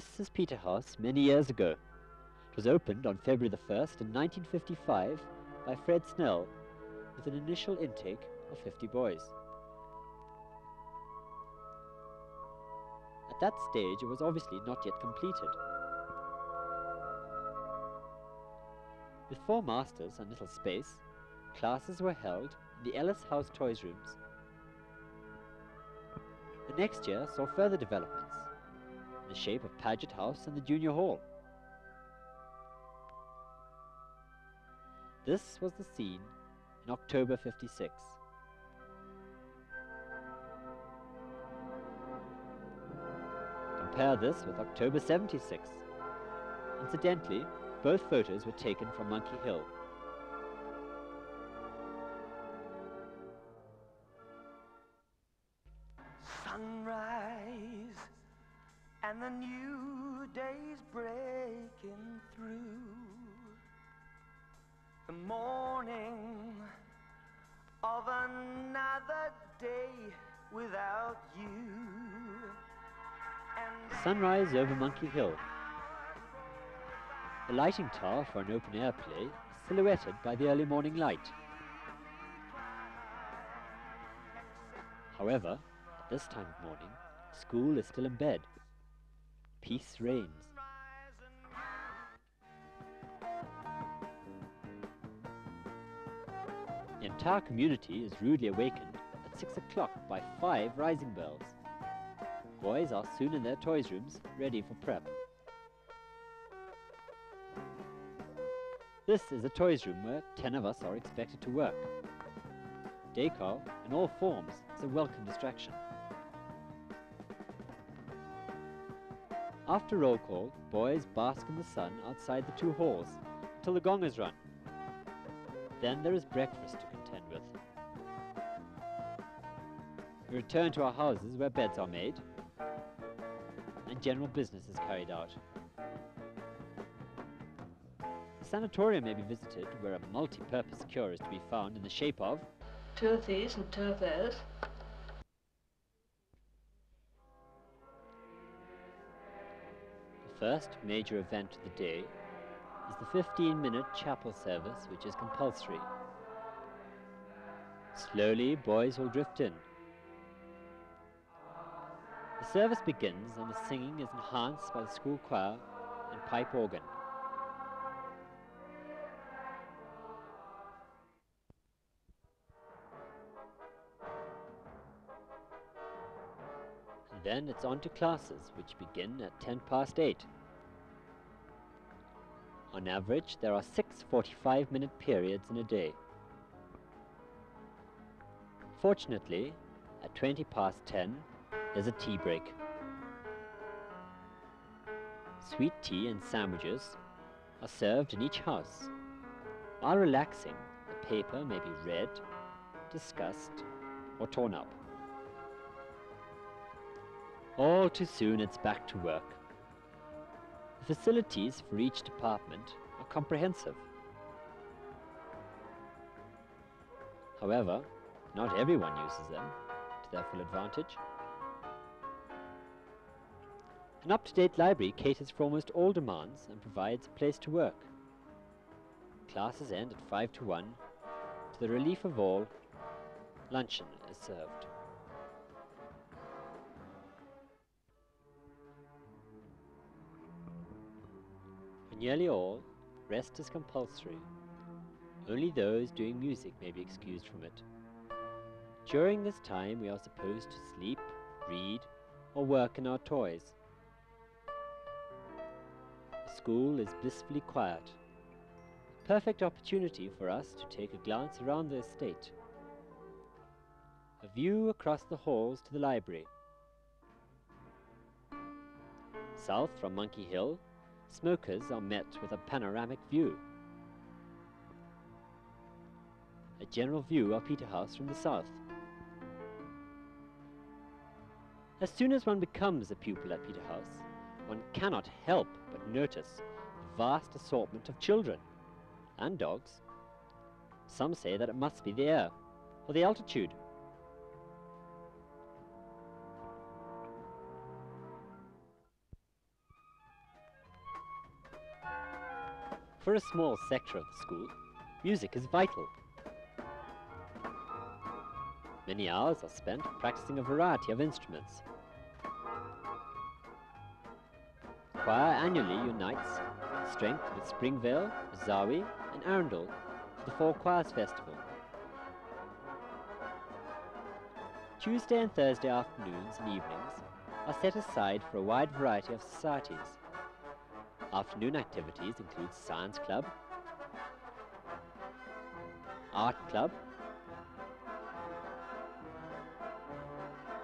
Is Peterhouse many years ago. It was opened on February the 1st in 1955 by Fred Snell with an initial intake of 50 boys. At that stage it was obviously not yet completed. With four masters and little space, classes were held in the Ellis House Toys Rooms. The next year saw further developments in the shape of Paget House and the Junior Hall. This was the scene in October 56. Compare this with October 76. Incidentally, both photos were taken from Monkey Hill. And the new day's breaking through. The morning of another day without you. Sunrise over Monkey Hill. The lighting tower for an open air play silhouetted by the early morning light. However, at this time of morning, school is still in bed. Peace reigns. The entire community is rudely awakened at six o'clock by five rising bells. Boys are soon in their toys rooms, ready for prep. This is a toys room where ten of us are expected to work. Decor, in all forms, is a welcome distraction. After roll call, boys bask in the sun outside the two halls till the gong is run. Then there is breakfast to contend with. We return to our houses where beds are made and general business is carried out. The sanatorium may be visited where a multi-purpose cure is to be found in the shape of turfies and turfers. First major event of the day is the 15 minute chapel service, which is compulsory. Slowly, boys will drift in. The service begins and the singing is enhanced by the school choir and pipe organ. Then it's on to classes, which begin at 10 past 8. On average, there are six 45 minute periods in a day. Fortunately, at 20 past 10, there's a tea break. Sweet tea and sandwiches are served in each house. While relaxing, the paper may be read, discussed, or torn up. All too soon it's back to work. The facilities for each department are comprehensive. However, not everyone uses them to their full advantage. An up-to-date library caters for almost all demands and provides a place to work. Classes end at 5 to 1. To the relief of all, luncheon is served. Nearly all, rest is compulsory. Only those doing music may be excused from it. During this time, we are supposed to sleep, read, or work in our toys. School is blissfully quiet. Perfect opportunity for us to take a glance around the estate. A view across the halls to the library. South from Monkey Hill, smokers are met with a panoramic view. A general view of Peterhouse from the south. As soon as one becomes a pupil at Peterhouse, one cannot help but notice the vast assortment of children and dogs. Some say that it must be the air or the altitude. For a small sector of the school, music is vital. Many hours are spent practicing a variety of instruments. Choir annually unites strength with Springvale, Ruzawi, and Arundel for the Four Choirs Festival. Tuesday and Thursday afternoons and evenings are set aside for a wide variety of societies. Afternoon activities include Science Club, Art Club,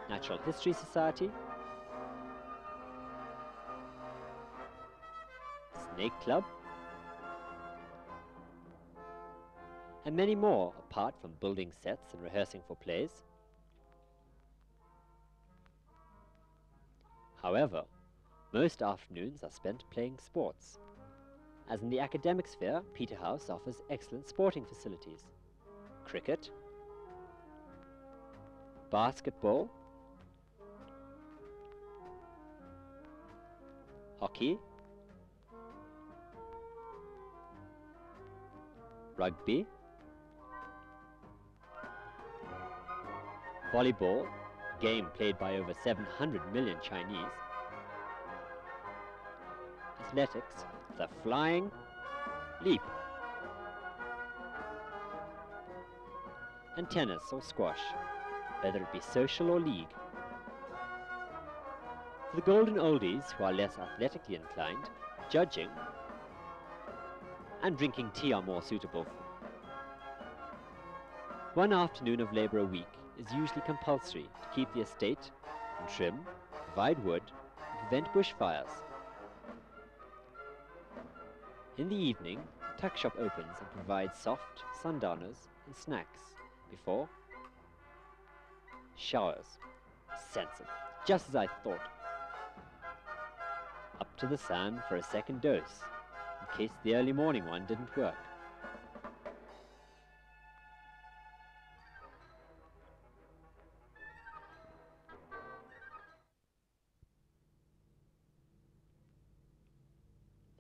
Natural History Society, Snake Club, and many more apart from building sets and rehearsing for plays. However, most afternoons are spent playing sports. As in the academic sphere, Peterhouse offers excellent sporting facilities. Cricket, basketball, hockey, rugby, volleyball, a game played by over 700 million Chinese, athletics, the flying leap, and tennis or squash, whether it be social or league. For the golden oldies who are less athletically inclined, judging and drinking tea are more suitable. One afternoon of labour a week is usually compulsory to keep the estate in trim, provide wood, and prevent bushfires. In the evening, tuck shop opens and provides soft sundowners and snacks before showers. Sensible, just as I thought. Up to the sand for a second dose, in case the early morning one didn't work.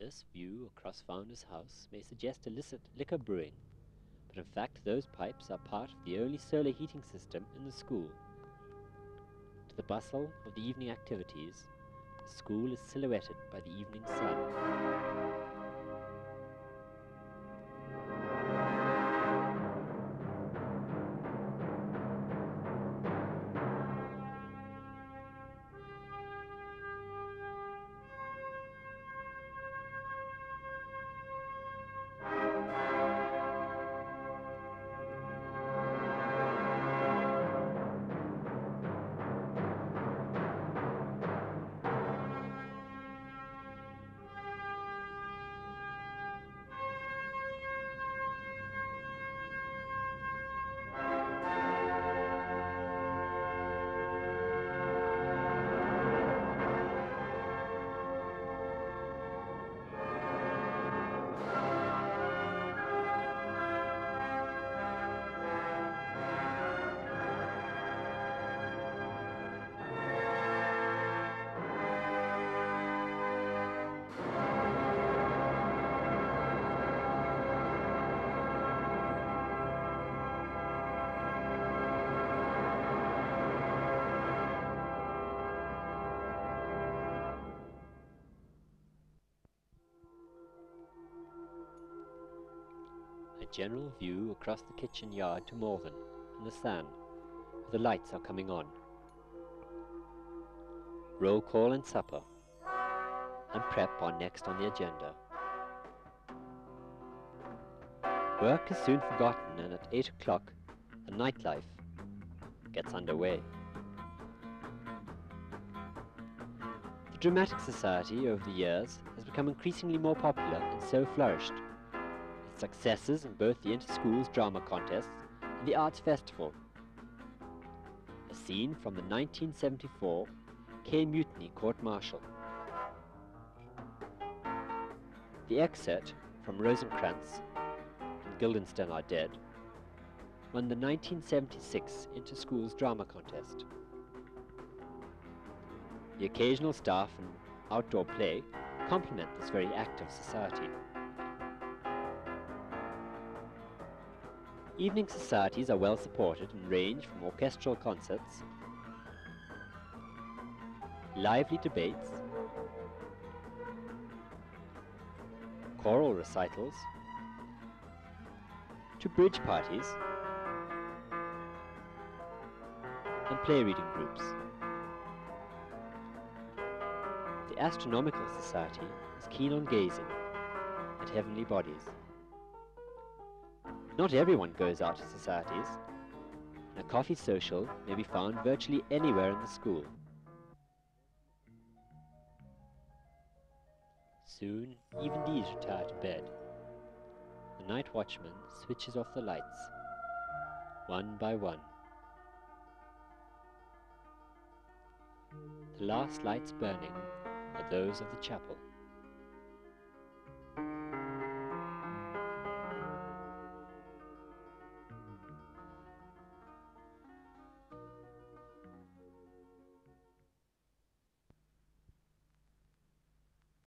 This view across Founder's house may suggest illicit liquor brewing, but in fact those pipes are part of the only solar heating system in the school. To the bustle of the evening activities, the school is silhouetted by the evening sun. A general view across the kitchen yard to Morven and the sand, the lights are coming on. Roll call and supper, and prep are next on the agenda. Work is soon forgotten, and at 8 o'clock, the nightlife gets underway. The Dramatic Society, over the years, has become increasingly more popular and so flourished successes in both the inter-schools drama contests and the arts festival. A scene from the 1974 Caine Mutiny Court Martial. The excerpt from Rosencrantz and Guildenstern Are Dead won the 1976 Inter-Schools Drama Contest. The occasional staff and outdoor play complement this very active society. Evening societies are well supported and range from orchestral concerts, lively debates, choral recitals, to bridge parties, and play reading groups. The Astronomical Society is keen on gazing at heavenly bodies. Not everyone goes out to societies, a coffee social may be found virtually anywhere in the school. Soon, even these retire to bed. The night watchman switches off the lights, one by one. The last lights burning are those of the chapel.